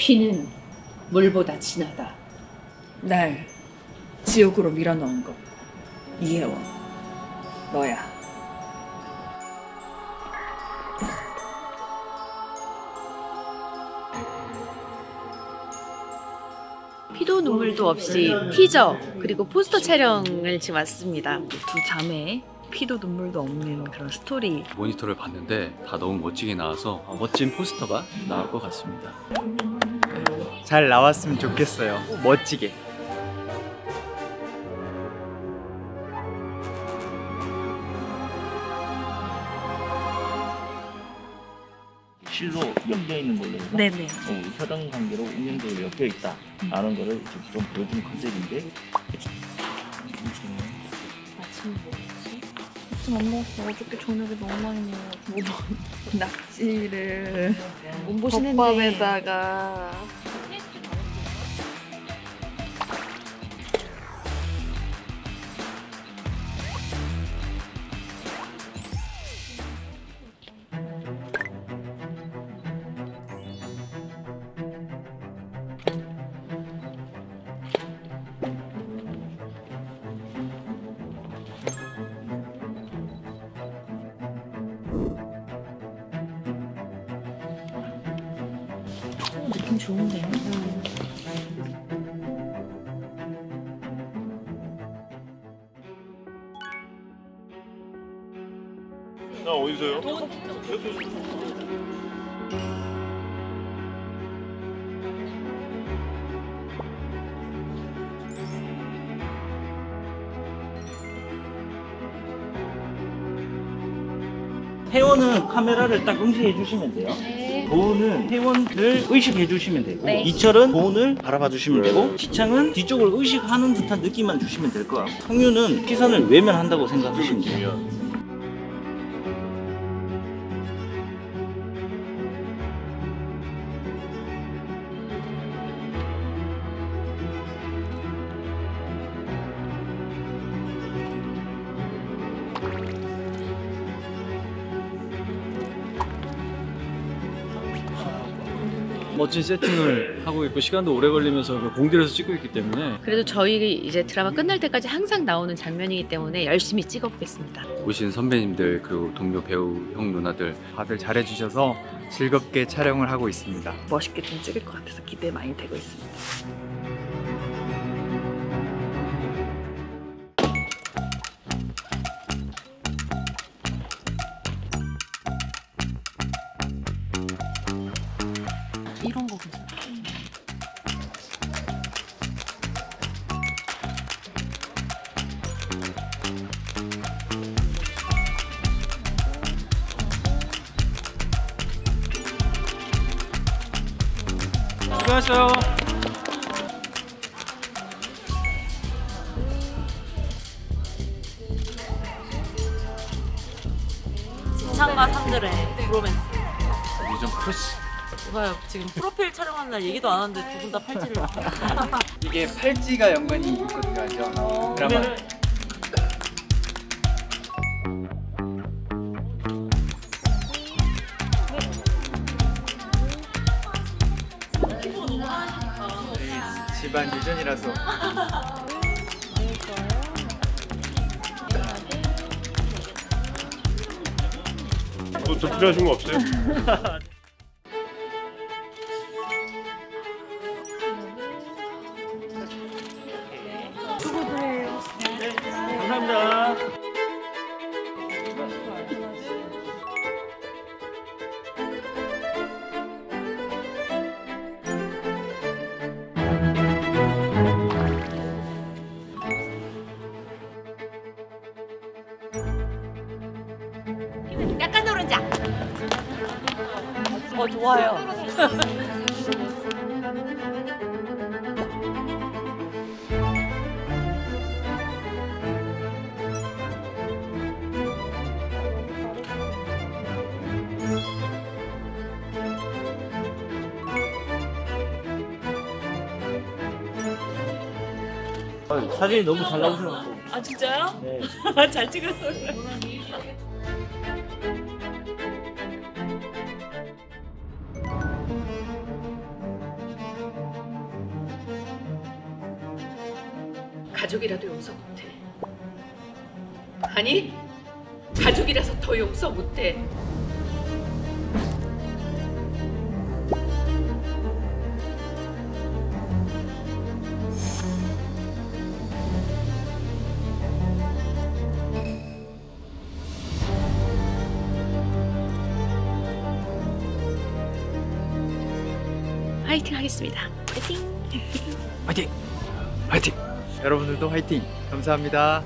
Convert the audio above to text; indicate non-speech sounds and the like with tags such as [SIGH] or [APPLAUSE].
피는 물보다 진하다. 날 지옥으로 밀어넣은 것 이혜원 너야 피도 눈물도 없이 티저 그리고 포스터 촬영을 지금 왔습니다. 두 자매의 피도 눈물도 없는 그런 스토리 모니터를 봤는데 다 너무 멋지게 나와서 멋진 포스터가 나올 것 같습니다. 잘 나왔으면 좋겠어요. 멋지게. 실로 엮여 있는 걸로 해서 네네. 어, 혈연 관계로 운명적으로 엮여 있다라는 거를 좀, 좀 보여주는 컨셉인데. 아침 먹었지? 아침 안 먹었어. 어저께 저녁에 너무 많이 먹어서 [LAUGHS] 낙지를. 몸보신 덮밥에다가 느낌 좋은데 나 어디서요? 회원은 카메라를 딱 응시해 주시면 돼요. 보은은 회원을 의식해 주시면 되고 이철은 보은을 바라봐 주시면 되고 시창은 뒤쪽을 의식하는 듯한 느낌만 주시면 될 거야. 성유는 시선을 외면한다고 생각하시면 돼요. 멋진 세팅을 하고 있고 시간도 오래 걸리면서 그 공들여서 찍고 있기 때문에 그래도 저희 이제 드라마 끝날 때까지 항상 나오는 장면이기 때문에 열심히 찍어보겠습니다. 오신 선배님들 그리고 동료 배우 형 누나들 다들 잘해주셔서 즐겁게 촬영을 하고 있습니다. 멋있게 좀 찍을 것 같아서 기대 많이 되고 있습니다 수고하셨어요. 진창과 상들의 브로맨스. 요즘 크로스. 이봐요, 지금 프로필 촬영하는 날 얘기도 안 하는데 두 분 다 팔찌를. [LAUGHS] 이게 팔찌가 연관이 있거든요, 알죠? 드 집안 유전이라서 뭐더 필요하신 거 없어요? [LAUGHS] 어, 좋아요. 사진이 너무 잘 나오셔서. 아, 진짜요? 네. [LAUGHS] 잘 찍었어요. 가족이라도 용서 못해. 아니, 가족이라서 더 용서 못해. 화이팅 하겠습니다. 화이팅! 화이팅! 화이팅! 여러분들도 화이팅! 감사합니다.